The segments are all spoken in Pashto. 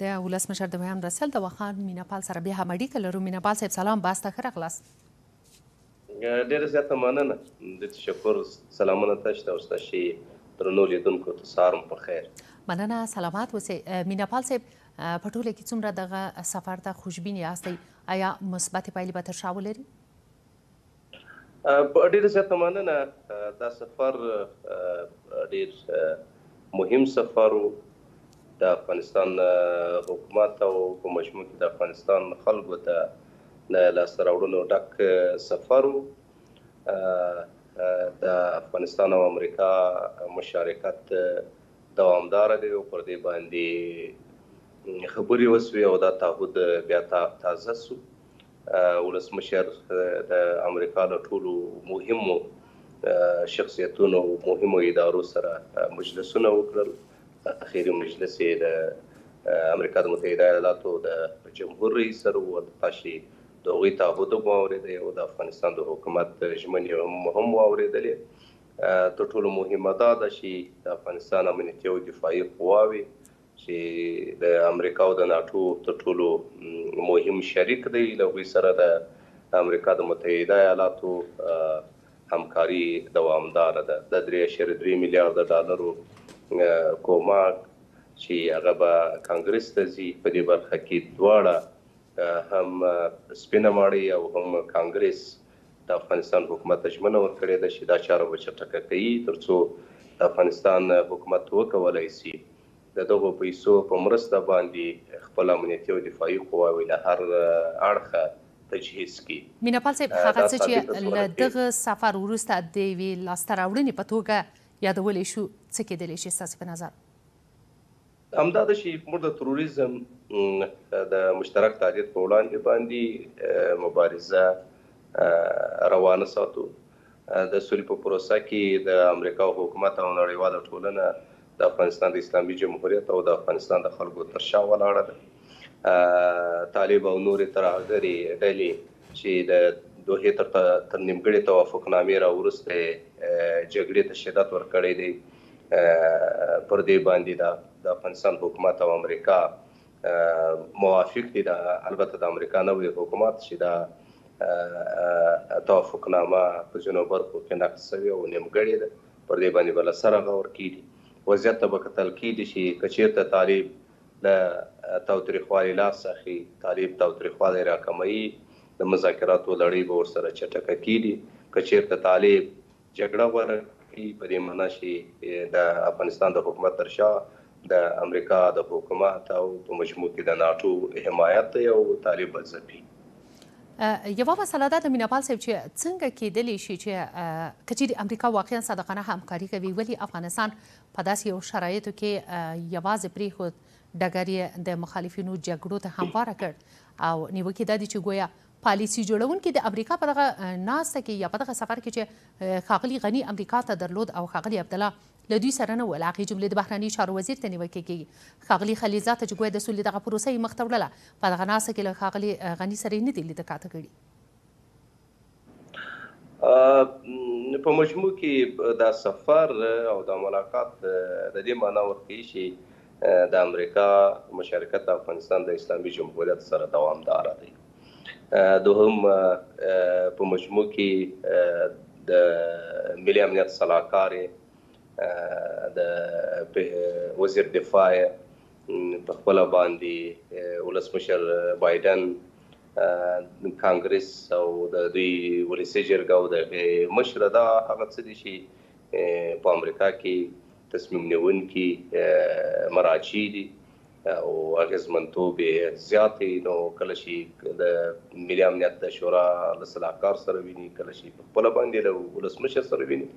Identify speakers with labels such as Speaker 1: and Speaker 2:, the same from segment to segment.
Speaker 1: د ولسمشر د ویاند رسل د واخان مینه پال سره بیا هم اړیکه لرو. مینه پال صاحب سلام، بحث ته ښه راغلاست.
Speaker 2: ډېره زیاته مننه د تشکر سلامونه تاسو ته او ستاسو درنو لیدونکو ته سهار مو په خیر.
Speaker 1: مننه سلامت اوسئ. مینه پال صاحب په ټوله کې څومره دغه سفر ته خوشبین یاستئ؟ ایا مثبتې پایلې به تر شا ولري؟
Speaker 2: ډېره زیاته مننه. دا سفر ډېر مهم سفر و. د افغانستان حکومت او په مجموع کې د افغانستان خلکو ته له لاسته راوړنو ډک سفر و. د افغانستان او امریکا مشارکت دوامداره دی او پر دې باندې خبرې وشوې او دا تعهد بیا تازه شو. ولسمشر د امریکا له ټولو مهمو شخصیتونو او مهمو ادارو سره مجلسونه وکړل. اخیري مجلس یې د امریکا د متحده ایالاتو د جمهور رئیس سره و، تاشي د هغوی تعهد هم واورېدی او د افغانستان د حکومت ژمنې هم واورېدلې. تر ټولو مهمه دا ده چې د افغانستان امنیتي او دفاعي قواوې چې د امریکا او د ناټو تر ټولو مهم شریک دی، له هغوی سره د امریکا د متحده ایالاتو همکاري دوامداره ده. د درې اعشاریه درې میلیارده ډالرو کومک چې هغه به کانګرس ته ځي، په دې برخه کې دواړه هم سپینه ماڼۍ او هم کانګرس د افغانستان حکومت ته ژمنه ورکړې ده چې دا چاره به چټکه کوي ترڅو د افغانستان حکومت وکولای شي د دغو پیسو په مرسته باندې خپل امنیتي او دفاعي قواوې له هر اړخه تجهیز کړي.
Speaker 1: مینه پال صاحب، هغه څه چې له دغه سفر وروسته د یوې لاسته راوړنې په توګه یادولی شو، څه کېدلی شي ستاسې په نظر؟
Speaker 2: همدا ده چې موږ د تروریزم د مشترک تهدید په وړاندې باندې مبارزه روانه ساتو. د سولې په پروسه کې د امریکا حکومت او نړیواله ټولنه د افغانستان د اسلامي جمهوریت او د افغانستان د خلکو تر شا ولاړه ده. طالب او نورې ترهګرې ډلې چې د دوحې تر نیمګړې توافقنامې راوروسته جګړې ته شدت ورکړی دی، پر دې باندې د افغانستان حکومت او امریکا موافق دي دا البته د امریکا نوی حکومت چې دا توافق نامه په ځینو برخو کې نقد شوې او نیمګړې ده پر دې باندې به له سره غور کیږي وضعیت ته به کتل کیږي چې که چیرته طالب له تاوتریخوالي لاس اخلي طالب تاوتریخوالی راکموي د مذاکراتو لړۍ به ورسره چټکه کیږي که چیرته طالب جګړه غوره کړي په دې معنا چې د افغانستان د حکومت تر شا د امریکا د حکومت او په مجموع کې د ناټو حمایت دی او طالب به ځپي.
Speaker 1: یوه مسله دا ده مینه پال صاحب چې څنګه کیدلی شي چې که چیرې امریکا واقعا صادقانه همکاري کوي ولې افغانستان په داسې یو شرایطو کې یوازې پریښود ډګر یې د مخالفینو جګړو ته همواره کړ او نیوکې دا دي چې ګویا پالیسي جوړونکي د امریکا په دغه ناسته کې یا په دغه سفر کې چې ښاغلي غني امریکا ته درلود او ښاغلی عبدالله له دوی سره نه و، له هغې جملې د بهرنیو چارو وزیر ته نیوکې کېږي. ښاغلي خلیلزاد ته چې ګویا د سولې دغه پروسه یې مخته وړله، په دغه ناسته کې له ښاغلي غني سره یې نه دي لیده کاته کړي.
Speaker 2: په مجموع کې دا سفر او دا ملاقات د دې مانا ورکوي چې د امریکا مشارکت د افغانستان د اسلامي جمهوریت سره دوامداره دی. دوهم په مجموع کې د ملي امنیت سلاکار یې، د وزیر دفاع یې په خپله باندې ولسمشر بایډن، کانګریس او د دوی ولسي جرګه او د هغې مشره دا هغه څه دي چې په امریکا کې تصمیم نیونکي مراجع دي او اغېزمنتوب یې زیات دی، نو کله چې د ملي امنیت د شورا له سلاکار سره ویني، کله چې په خپله باندې له ولسمشر سره ویني،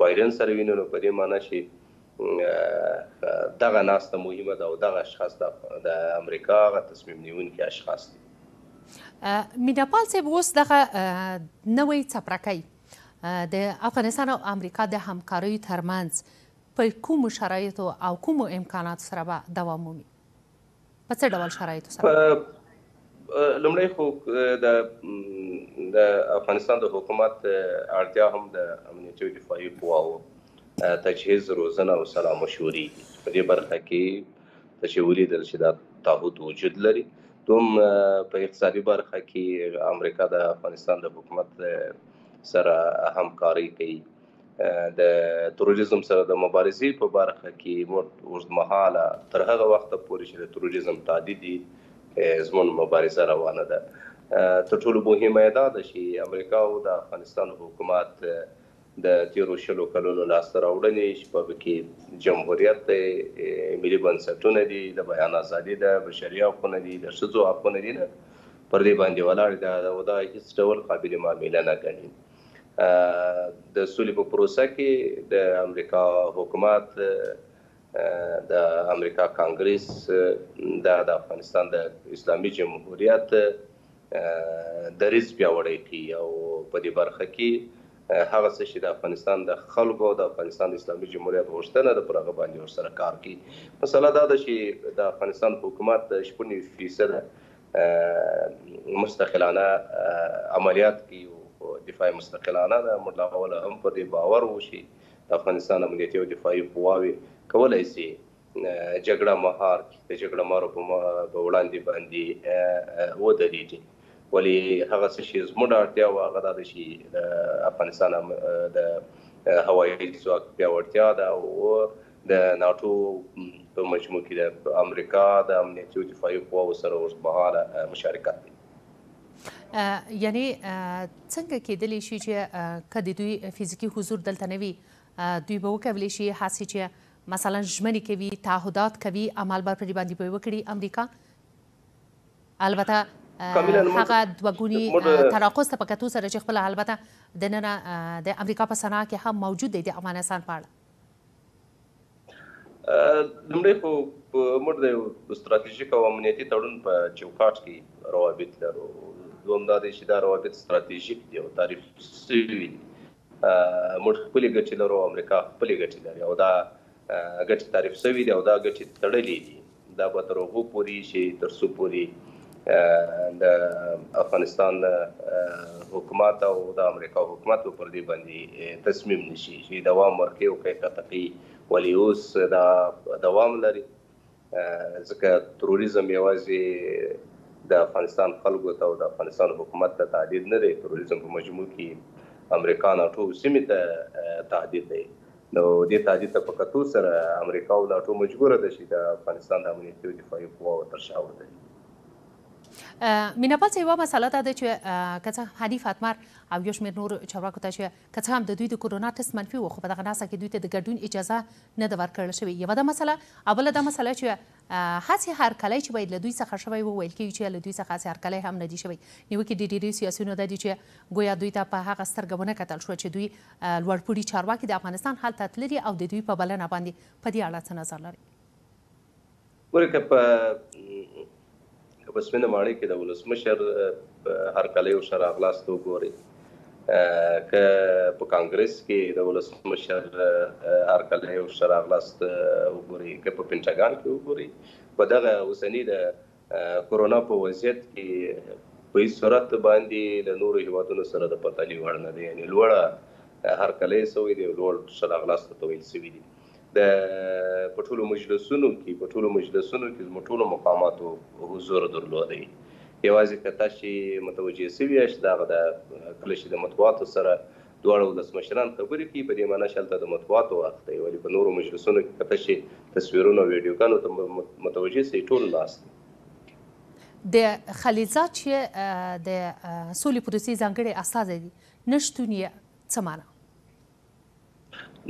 Speaker 2: بایډن سره ویني، نو په دې مانا چې دغه ناسته مهمه ده او دغه اشخاص د امریکا هغه تصمیم نیونکي اشخاص دي.
Speaker 1: مینه پال صیب اوس دغه نوی څپرکی د افغانستان او امریکا د همکاریو ترمنځ په کومو شرایطو او کومو امکاناتو سره به دوام ومومي؟ په څه ډول شرایطو سره؟
Speaker 2: لومړی خو د د افغانستان د حکومت اړتیا هم د امنیتي او دفاعي قواو تجهیز، روزنه او سلامشورې دي چې په دې برخه کې ته چې ولیدل چې دا تابوت وجود لري دوم په اقتصادي برخه کې امریکا د افغانستان د حکومت سره همکاري کوي د تروریزم سره د مبارزې په برخه کې موږ اوږدمهاله تر هغه وخته پورې چې د تروریزم تابع دي زموږ مبارزه روانه ده تر ټولو مهمه دا ده چې امریکا او د افغانستان حکومت د تېرو شلو کلونو لاسته راوړنې چې په هغه کې جمهوریت دی، ملي بنسټونه دي، د بیان ازادي ده، بشري حقونه دي، د ښځو حقونه دي نه پر دې باندې ولاړ دي او دا هېڅ ډول قابل معامله نه ګڼي. د سولې په پروسه کې د امریکا حکومت، د امریکا کانګرس، د افغانستان د اسلامي جمهوریت دریځ پیاوړی کړي او په دې برخه کې هغه څه چې د افغانستان د خلکو او د افغانستان د اسلامي جمهوریت غوښتنه ده پر هغه باندې ورسره کار کړي. مسله دا ده چې د افغانستان حکومت شپږ نوي فیصده مستقلانه عملیات کوي او دفاع یې مستقلانه ده، موږ له اوله هم پر دې باور وو چې د افغانستان امنیتي او دفاعي قواوې کولای شي جګړه مهار د جګړه مارو په په وړاندې باندې ودرېږي ولی هغه څه چې زموږ اړتیا و هغه دا ده چې د افغانستان د هوایي ځواک پیاوړتیا ده او د ناټو په مجموع کې د امریکا د امنیتي او دفاعي قواو سره اوږدمهاله مشارکت دی
Speaker 1: یعنی څنګه کېدلی شي چې که د دوی فزیکي حضور دلته نه وي دوی به وکولی شي هسې چې مثلا ژمنی کوی تعهدات کوی عمل به پری باندی بوی وکړی امریکا البته هغه دوه ګونی تناقض ته په کتو سره چې خپل البته د نن د امریکا په سنا کې هم موجود دی د افغانستان په اړه
Speaker 2: لمړی خو موږ د یو ستراتیژیک او امنیتي تړون په چوکاټ کې روابط لرو دوم دا دی چې دا روابط ستراتیژیک دي او تعریف شوي دي موږ خپلې ګټې لرو او امریکا خپلې ګټې لري او دا ګټې تعریف شوې دي او دا ګټې تړلې دي. دا به تر هغو پورې چې تر څو پورې د افغانستان حکومت او د امریکا حکومت به پر دې باندې تصمیم نشي چې دوام ورکړي او که قطعي ولې اوس دا دوام لري ځکه تروریزم یوازې د افغانستان خلکو ته او د افغانستان حکومت ته تهدید نه دی، تروریزم په مجموع کې امریکا، ناټو او سیمې ته تهدید دی. نو دې تهدید ته په کتو سره امریکا او ناټو مجبوره ده چې د افغانستان د امنیتي او دفاعي قواوو تر شا ودري.
Speaker 1: مینه پال صاحب یوه مسله دا ده چې که څه حنیف اتمر او یو شمېر نورو چارواکو ته چې که څه هم د دوی د کورونا ټست منفي وو خو په دغه ناسته کې دوی ته د ګډون اجازه نه ده ورکړل شوې یوه دا مسله او بله دا مسله چې هسې هرکلی چې باید له دوی څخه شوی وو ویل کېږي چې له دوی څخه هسې هرکلی هم نه دی شوی نیوکې د ډېری سیاسیونو دا دي چې ګویا دوی ته په هغه سترګه ونه کتل شو چې دوی لوړپوړي چارواکي د افغانستان هلته تللي او د دوی په بلنه باندې په دې اړه څه نظر لري
Speaker 2: ګورې که په که په سپینه ماڼۍ کې د ولسمشر هرکلیو ښه راغلاست وګورئ که په کانګرس کې د ولسمشر هرکلیو ښه راغلاست وګورئ که په پنټاګان کې وګورئ په دغه اوسني د کرونا په وضعیت کې په هیڅ صورت باندې له نورو هیوادونو سره د پرتلې وړ نه دی یعنې لوړه هرکلی سوی دی لوړ ښه راغلاست ته ویل سوي دي د په ټولو مجلسونو کی په ټولو مجلسونو کی زموږ ټولو مقاماتو حضور درلودی یوازی که تاسی متوجه شوی یاست دا هغه ده کله چی د مطبوعاتو سره دواړه ولسمشران خبری کوی په دی معنی چی هلته د مطبوعاتو وخت دی ولی په نورو مجلسونو کی که تاسی تصویرونو او ویډیوګانو ته متوجه شی ټول ناست دی.
Speaker 1: د خلیلزاد چی د سولی پروسی ځانګړی استازی دی نه شتون یی څه معنی؟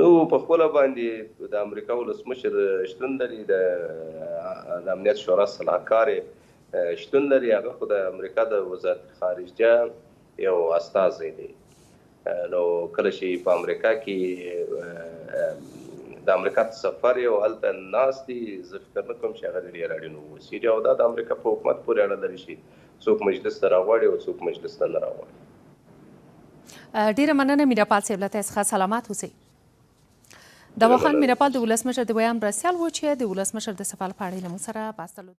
Speaker 2: نو په خپله باندې د امریکا ولسمشر شتون لري، د امنیت شورا سلاکار شتون لري، هغه خو د امریکا د وزارت خارجه یو استازی دی. نو کله چې په امریکا کې د امریکا ته سفر یې او هلته ناست دي، زه فکر نه کوم چې هغه دې ډېر اړین واوسي او دا د امریکا په حکومت پورې اړه لري چې څوک مجلس ته راغواړي او څوک مجلس ته نه راغواړي.
Speaker 1: ډیره مننه میناپال صاحب له تاسو څخه سلامات اوسئ د واخان میناپال د ولسمشر د ویاند مرستیال و چې د ولسمشر د سفر په اړه له موږ سره بحث درلود